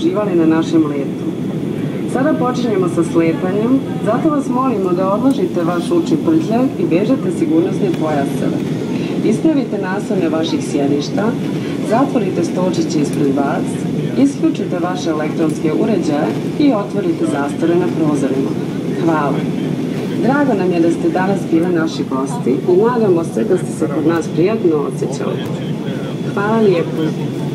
uživali na našem letu. Sada počinjemo sa sletanjem, zato vas molimo da odložite vaš uči prtljag i vežete sigurnosne pojaseve. Ispravite naslone vaših sjedišta, zatvorite stolčiće ispred vas, isključite vaše elektronske uređaje i otvorite zastore na prozorima. Hvala. Drago nam je da ste danas bili naši gosti i nadamo se da ste se kod nas prijatno osjećali. Fala, Lico.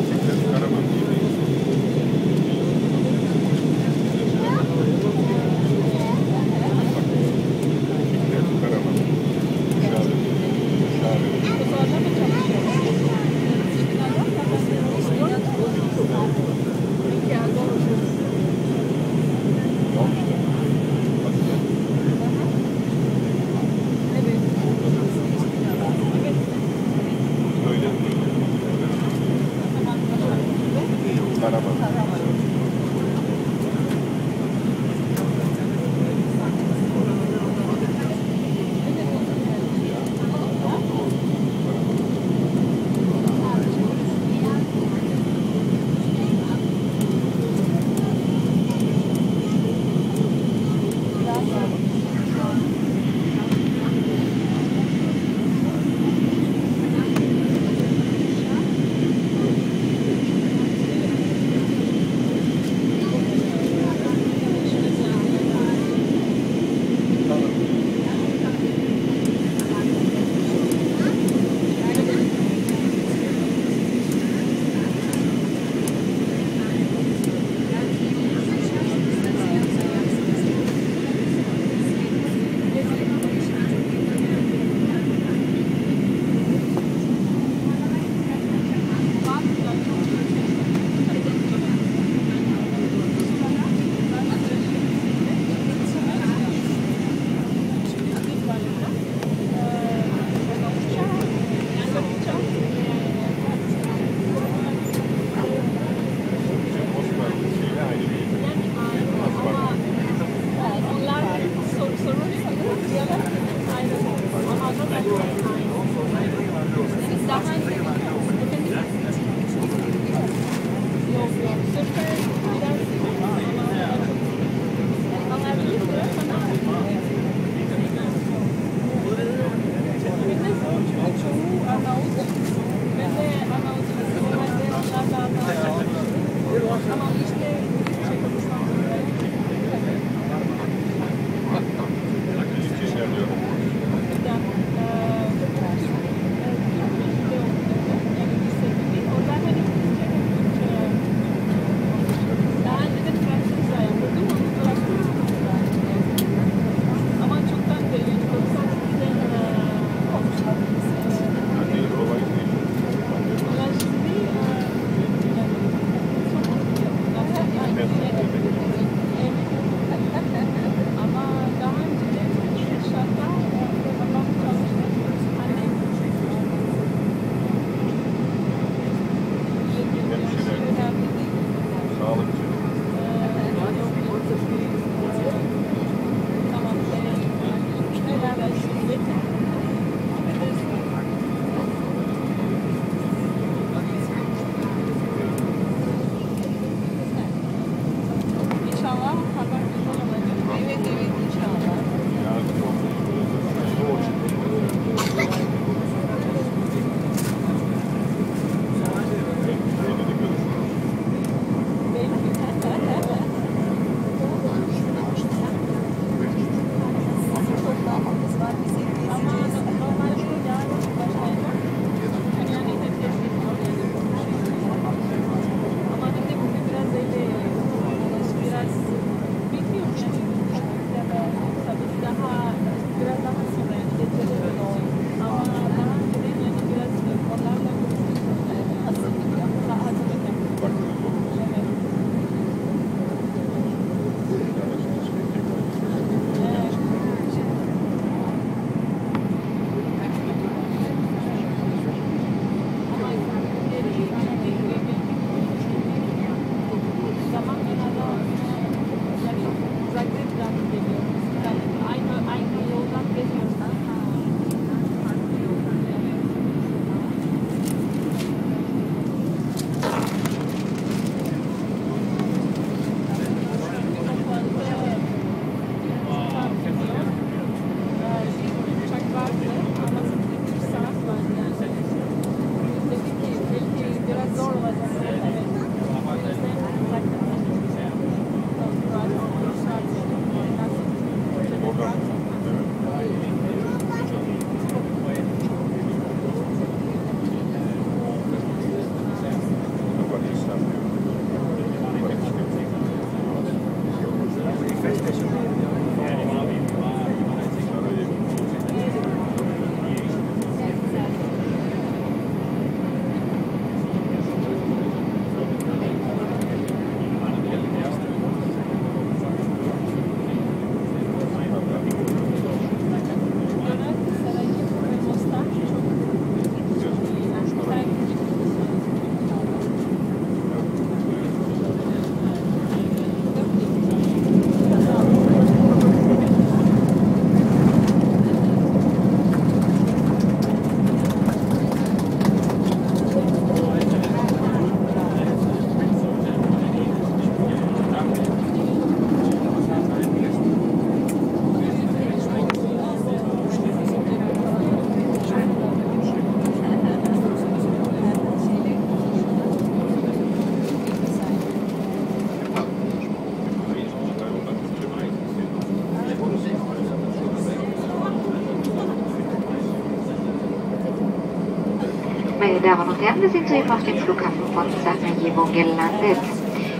Damen und Herren, wir sind soeben auf dem Flughafen von Sarajevo gelandet.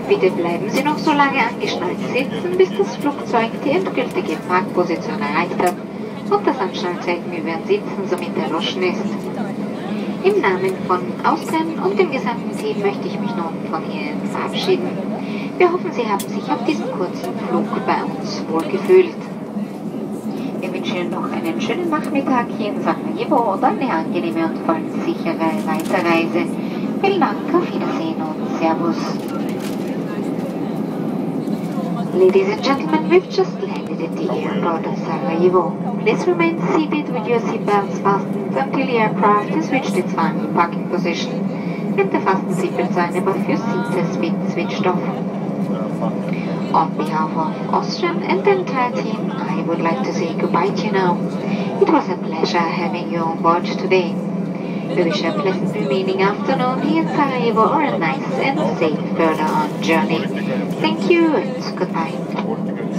Bitte bleiben Sie noch so lange angeschnallt sitzen, bis das Flugzeug die endgültige Parkposition erreicht hat und das Anschnallzeichen über Ihren Sitzen somit erloschen ist. Im Namen von Austrian und dem gesamten Team möchte ich mich nun von Ihnen verabschieden. Wir hoffen, Sie haben sich auf diesem kurzen Flug bei uns wohlgefühlt. Wir wünschen Ihnen noch einen schönen Nachmittag hier in Sarajevo oder eine angenehme und vor allem sichere Weiterreise. Vielen Dank, auf Wiedersehen und Servus. Ladies and gentlemen, we've just landed at the airport of Sarajevo. Please remain seated with your seatbelts fastened until the aircraft has reached its final parking position and the fasten seatbelt sign above your seats has been switched off. On behalf of Austrian and the entire team, I would like to say goodbye to you now. It was a pleasure having you on board today. We wish you a pleasant remaining afternoon here in Sarajevo or a nice and safe further on journey. Thank you and goodbye.